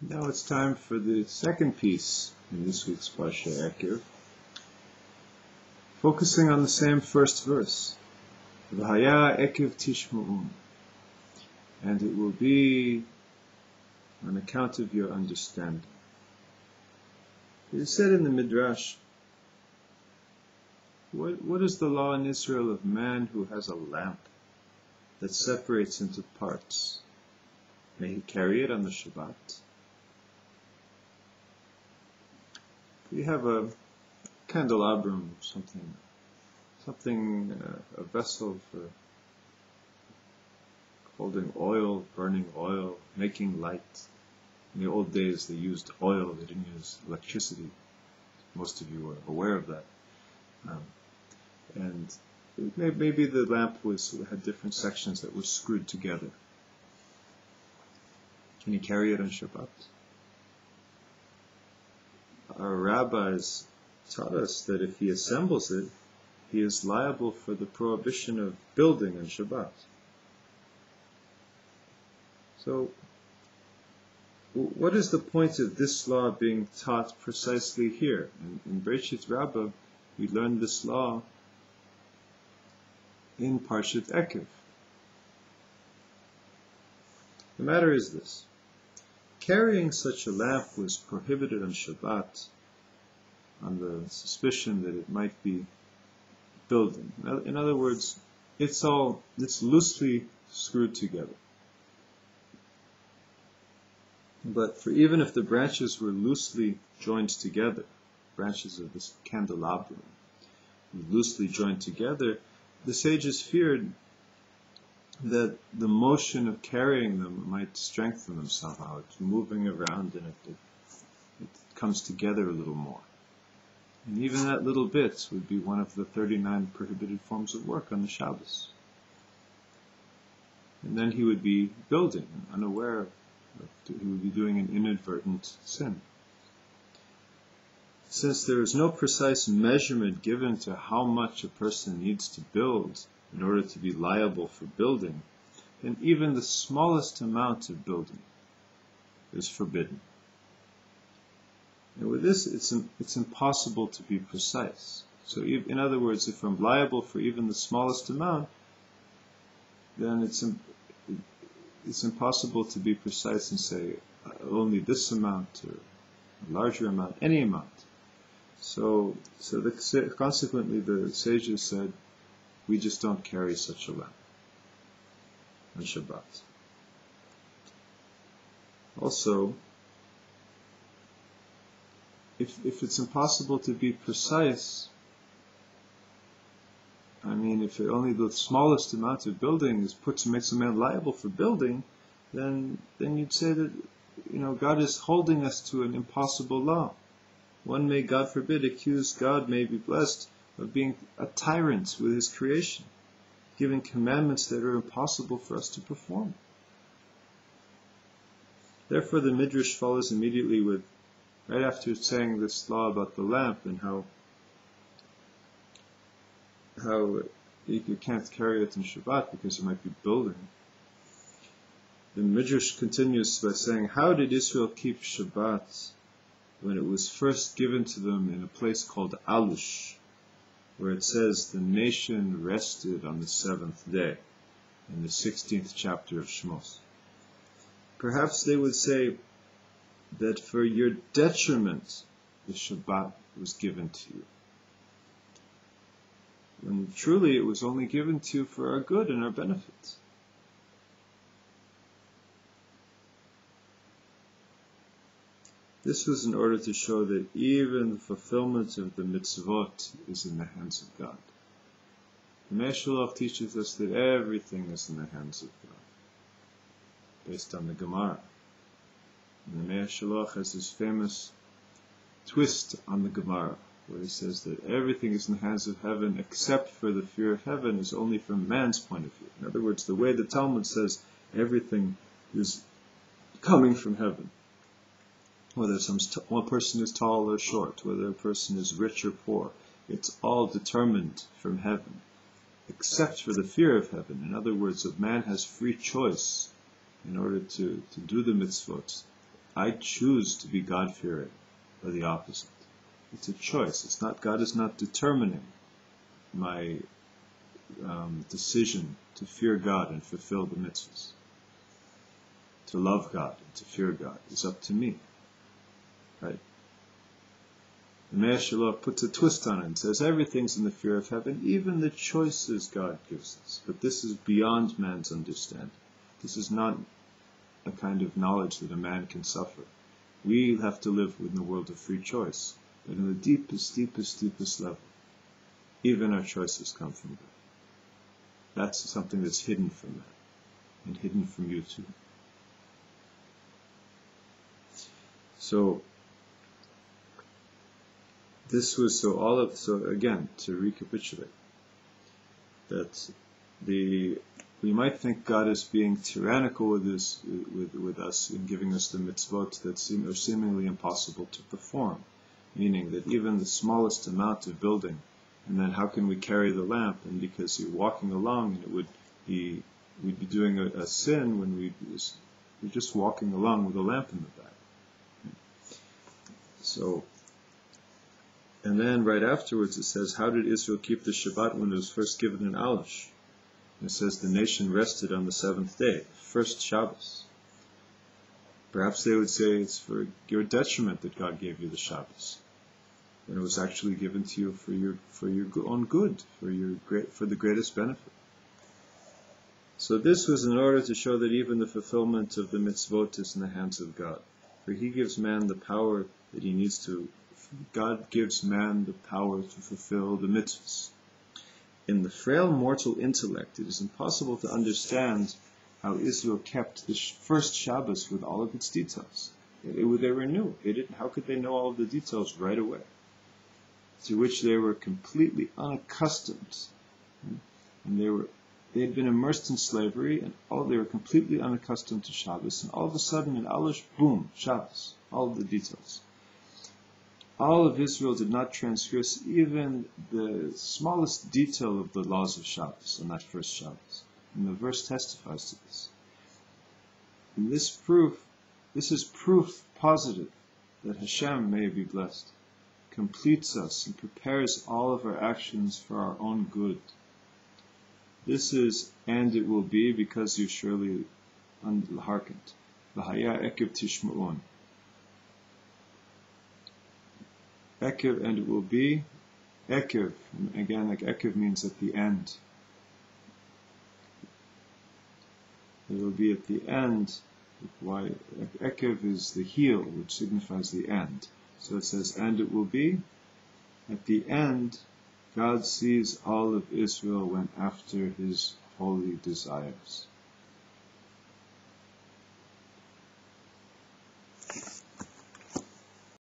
Now it's time for the second piece in this week's Parsha Ekev, focusing on the same first verse. V'haya Ekev Tishma'un. And it will be on account of your understanding. It is said in the Midrash, what, what is the law in Israel of man who has a lamp that separates into parts? May he carry it on the Shabbat? We have a candelabrum, something, something, uh, a vessel for holding oil, burning oil, making light. In the old days, they used oil; they didn't use electricity. Most of you are aware of that. Um, and may, maybe the lamp was had different sections that were screwed together. Can you carry it on Shabbat? Our rabbis taught us that if he assembles it, he is liable for the prohibition of building on Shabbat. So, what is the point of this law being taught precisely here? In, in Breshit Rabbah, we learned this law in Parshat Ekev. The matter is this. Carrying such a lamp was prohibited on Shabbat on the suspicion that it might be building. In other words, it's all, it's loosely screwed together. But for even if the branches were loosely joined together, branches of this candelabrum, loosely joined together, the sages feared that the motion of carrying them might strengthen them somehow. It's moving around and it, it comes together a little more. And even that little bit would be one of the 39 prohibited forms of work on the Shabbos. And then he would be building, unaware of, he would be doing an inadvertent sin. Since there is no precise measurement given to how much a person needs to build in order to be liable for building, then even the smallest amount of building is forbidden. And with this, it's, it's impossible to be precise. So in other words, if I'm liable for even the smallest amount, then it's, it's impossible to be precise and say uh, only this amount or a larger amount, any amount. So, so the, consequently, the sages said we just don't carry such a lamp on Shabbat. Also, if, if it's impossible to be precise, I mean, if only the smallest amount of building is put to make a man liable for building, then then you'd say that you know God is holding us to an impossible law. One may, God forbid, accuse God, may be blessed, of being a tyrant with his creation, giving commandments that are impossible for us to perform. Therefore, the Midrash follows immediately with, right after saying this law about the lamp and how how you can't carry it in Shabbat because you might be building. The Midrash continues by saying, How did Israel keep Shabbat when it was first given to them in a place called Alush, where it says the nation rested on the seventh day in the 16th chapter of Shmos. Perhaps they would say that for your detriment the Shabbat was given to you. When truly it was only given to you for our good and our benefit. This was in order to show that even the fulfillment of the mitzvot is in the hands of God. The Me'er teaches us that everything is in the hands of God, based on the Gemara. And the Me'er has this famous twist on the Gemara, where he says that everything is in the hands of heaven except for the fear of heaven is only from man's point of view. In other words, the way the Talmud says everything is coming from heaven whether some one person is tall or short, whether a person is rich or poor. It's all determined from heaven, except for the fear of heaven. In other words, a man has free choice in order to, to do the mitzvot I choose to be God-fearing, or the opposite. It's a choice. It's not God is not determining my um, decision to fear God and fulfill the mitzvahs. To love God and to fear God is up to me. Right? The Mei HaShiloach puts a twist on it and says everything's in the fear of heaven, even the choices God gives us. But this is beyond man's understanding. This is not a kind of knowledge that a man can suffer. We have to live in the world of free choice. But in the deepest, deepest, deepest level, even our choices come from God. That's something that's hidden from man and hidden from you too. So this was so all of so again to recapitulate that the we might think God is being tyrannical with us with, with us in giving us the mitzvot that seem are seemingly impossible to perform, meaning that even the smallest amount of building and then how can we carry the lamp? And because you're walking along, and it would be we'd be doing a, a sin when we we're just walking along with a lamp in the back. So, and then right afterwards it says, how did Israel keep the Shabbat when it was first given in Alish? It says the nation rested on the seventh day, first Shabbos. Perhaps they would say it's for your detriment that God gave you the Shabbos when it was actually given to you for your for your own good, for your great for the greatest benefit. So this was in order to show that even the fulfillment of the mitzvot is in the hands of God. For he gives man the power that he needs to God gives man the power to fulfill the mitzvahs. In the frail mortal intellect, it is impossible to understand how Israel kept the first Shabbos with all of its details. It, it, they were new. They didn't, how could they know all of the details right away? to which they were completely unaccustomed. And they were they had been immersed in slavery, and all they were completely unaccustomed to Shabbos. And all of a sudden, in Alish, boom, Shabbos, all of the details. All of Israel did not transgress even the smallest detail of the laws of Shabbos on that first Shabbos. And the verse testifies to this. And this proof, this is proof positive that Hashem may be blessed completes us and prepares all of our actions for our own good. This is, and it will be, because you surely hearkened. V'haya ekev tishma'un. Ekev, and it will be, ekev, again, like ekev means at the end. It will be at the end. Why? Ekev is the heel, which signifies the end. So it says, and it will be. At the end, God sees all of Israel went after his holy desires.